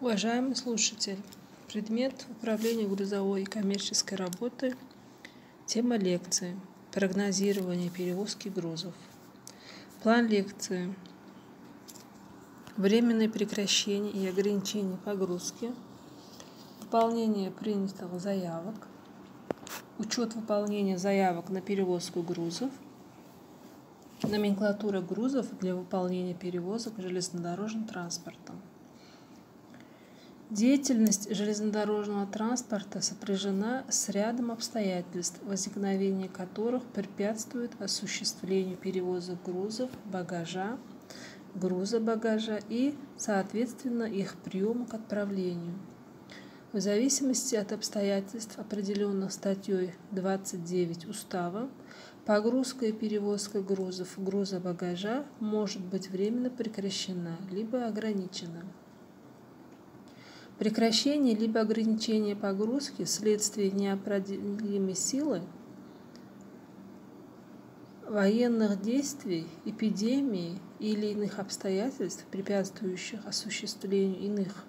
Уважаемый слушатель, предмет управления грузовой и коммерческой работы, тема лекции «Прогнозирование перевозки грузов». План лекции Временное прекращение и ограничение погрузки, выполнение принятых заявок, учет выполнения заявок на перевозку грузов, номенклатура грузов для выполнения перевозок железнодорожным транспортом. Деятельность железнодорожного транспорта сопряжена с рядом обстоятельств, возникновение которых препятствует осуществлению перевозок грузов, багажа, груза багажа и, соответственно, их приема к отправлению. В зависимости от обстоятельств, определенных статьей 29 Устава, погрузка и перевозка грузов, груза багажа может быть временно прекращена либо ограничена. Прекращение либо ограничение погрузки вследствие неопределимой силы, военных действий, эпидемии или иных обстоятельств, препятствующих осуществлению иных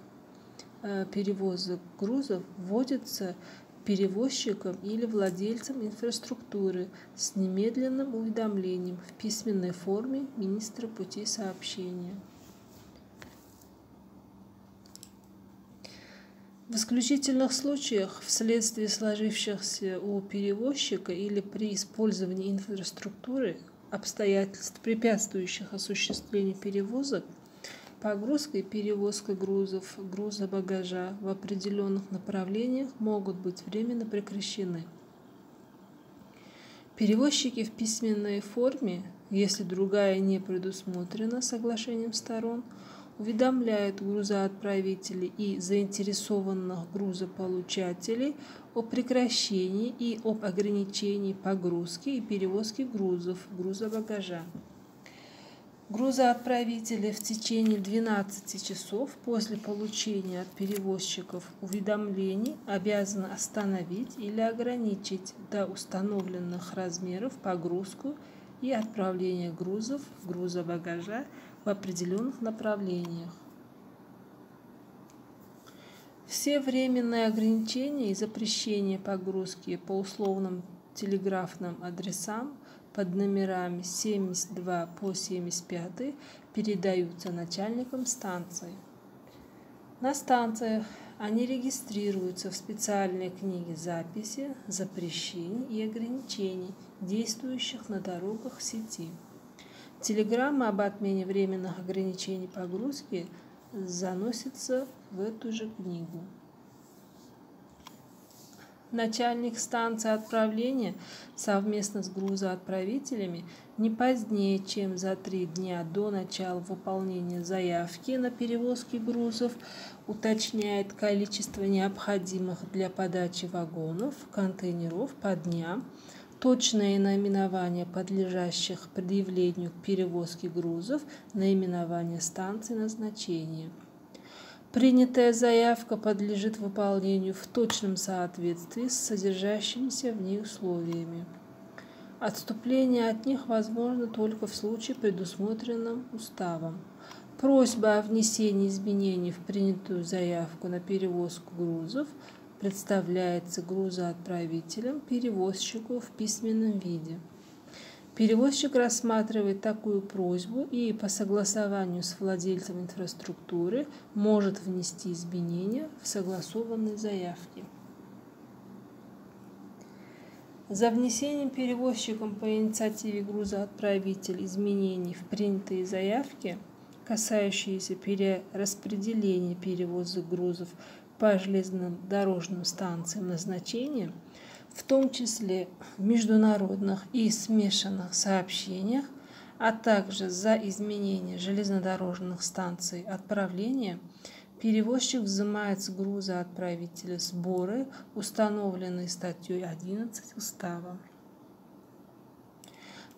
э, перевозок грузов, вводится перевозчиком или владельцем инфраструктуры с немедленным уведомлением в письменной форме министра путей сообщения. В исключительных случаях, вследствие сложившихся у перевозчика или при использовании инфраструктуры обстоятельств, препятствующих осуществлению перевозок, погрузка и перевозка грузов, груза багажа в определенных направлениях могут быть временно прекращены. Перевозчики в письменной форме, если другая не предусмотрена соглашением сторон – уведомляет грузоотправителей и заинтересованных грузополучателей о прекращении и об ограничении погрузки и перевозки грузов, грузобагажа. Грузоотправители в течение 12 часов после получения от перевозчиков уведомлений обязаны остановить или ограничить до установленных размеров погрузку и отправление грузов, грузобагажа в определенных направлениях. Все временные ограничения и запрещения погрузки по условным телеграфным адресам под номерами 72 по 75 передаются начальникам станции. На станциях они регистрируются в специальной книге записи запрещений и ограничений, действующих на дорогах сети. Телеграмма об отмене временных ограничений погрузки заносится в эту же книгу. Начальник станции отправления совместно с грузоотправителями не позднее, чем за три дня до начала выполнения заявки на перевозки грузов уточняет количество необходимых для подачи вагонов, контейнеров по дням, точное наименование подлежащих предъявлению к перевозке грузов, наименование станции назначения. Принятая заявка подлежит выполнению в точном соответствии с содержащимися в ней условиями. Отступление от них возможно только в случае, предусмотренном уставом. Просьба о внесении изменений в принятую заявку на перевозку грузов – представляется грузоотправителем перевозчику в письменном виде. Перевозчик рассматривает такую просьбу и по согласованию с владельцем инфраструктуры может внести изменения в согласованные заявки. За внесением перевозчиком по инициативе грузоотправителя изменений в принятые заявки, касающиеся перераспределения перевоза грузов по железным дорожным станциям назначения, в том числе в международных и смешанных сообщениях, а также за изменение железнодорожных станций отправления, перевозчик взимает с груза отправителя сборы, установленные статьей 11 Устава.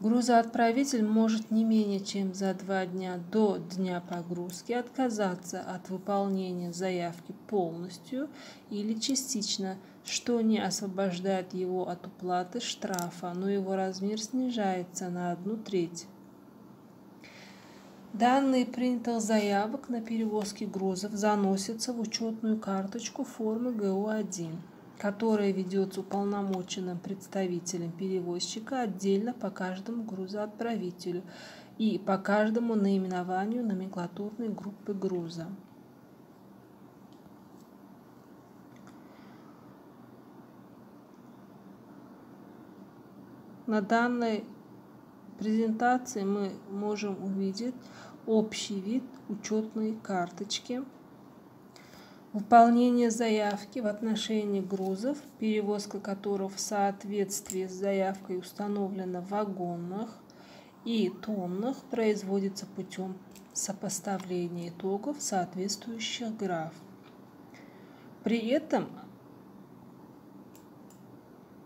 Грузоотправитель может не менее чем за два дня до дня погрузки отказаться от выполнения заявки полностью или частично, что не освобождает его от уплаты штрафа, но его размер снижается на одну треть. Данные принятых заявок на перевозки грузов заносятся в учетную карточку формы ГО-1, которая ведется уполномоченным представителем перевозчика отдельно по каждому грузоотправителю и по каждому наименованию номенклатурной группы груза. На данной презентации мы можем увидеть общий вид учетной карточки, выполнение заявки в отношении грузов, перевозка которых в соответствии с заявкой установлена в вагонах и тоннах, производится путем сопоставления итогов соответствующих граф. При этом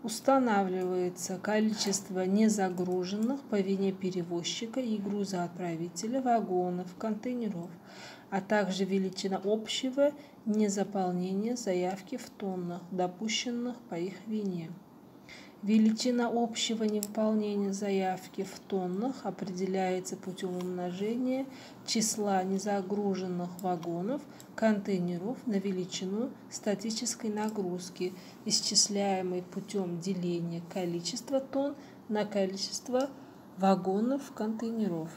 Устанавливается количество незагруженных по вине перевозчика и грузоотправителя вагонов, контейнеров, а также величина общего незаполнения заявки в тоннах, допущенных по их вине. Величина общего невыполнения заявки в тоннах определяется путем умножения числа незагруженных вагонов, контейнеров на величину статической нагрузки, исчисляемой путем деления количества тонн на количество вагонов контейнеров.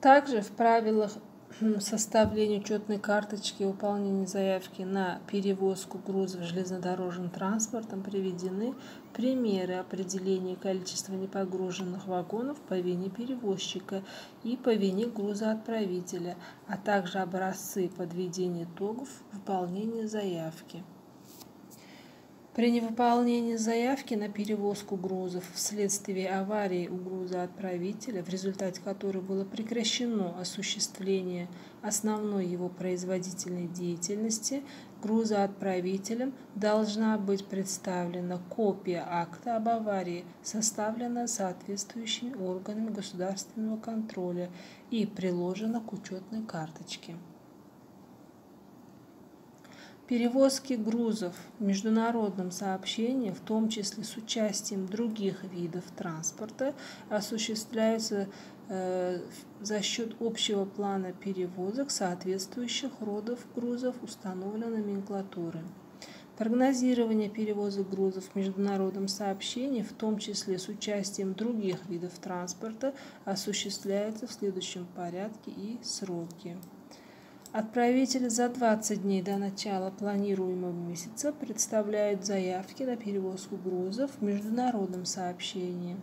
Также в правилах составление учетной карточки и выполнение заявки на перевозку грузов железнодорожным транспортом приведены примеры определения количества непогруженных вагонов по вине перевозчика и по вине грузоотправителя, а также образцы подведения итогов выполнения заявки. При невыполнении заявки на перевозку грузов вследствие аварии у грузоотправителя, в результате которой было прекращено осуществление основной его производительной деятельности, грузоотправителем должна быть представлена копия акта об аварии, составленная соответствующими органами государственного контроля и приложена к учетной карточке. Перевозки грузов в международном сообщении, в том числе с участием других видов транспорта, осуществляются э, за счет общего плана перевозок соответствующих родов грузов установленной номенклатуры. Прогнозирование перевозок грузов в международном сообщении, в том числе с участием других видов транспорта, осуществляется в следующем порядке и сроки. Отправитель за 20 дней до начала планируемого месяца представляет заявки на перевозку грузов в международном сообщении,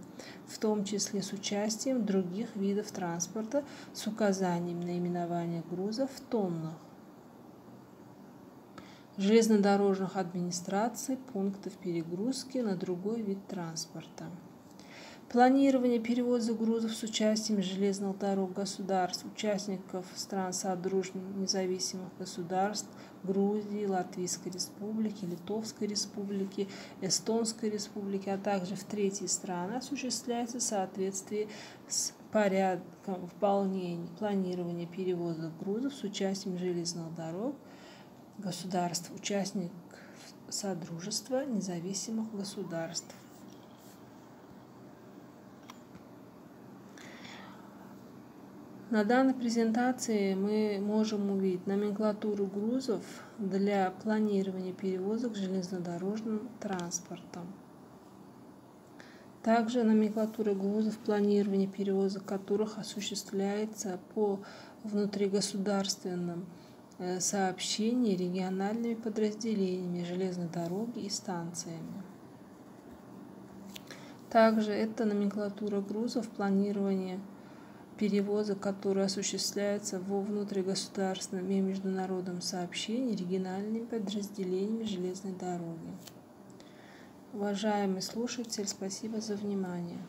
в том числе с участием других видов транспорта с указанием наименования груза в тоннах железнодорожных администраций пунктов перегрузки на другой вид транспорта. Планирование перевоза грузов с участием железных дорог государств, участников стран Содружных независимых государств, Грузии, Латвийской Республики, Литовской Республики, Эстонской Республики, а также в третьи страны осуществляется в соответствии с порядком выполнения планирования перевоза грузов с участием железных дорог государств, участников Содружества независимых государств. На данной презентации мы можем увидеть номенклатуру грузов для планирования перевозок железнодорожным транспортом. Также номенклатура грузов, планирования перевозок которых осуществляется по внутригосударственным э, сообщении региональными подразделениями железной дороги и станциями. Также это номенклатура грузов, планирования перевозок, которые осуществляются во внутригосударственном и международном сообщении региональными подразделениями железной дороги. Уважаемый слушатель, спасибо за внимание.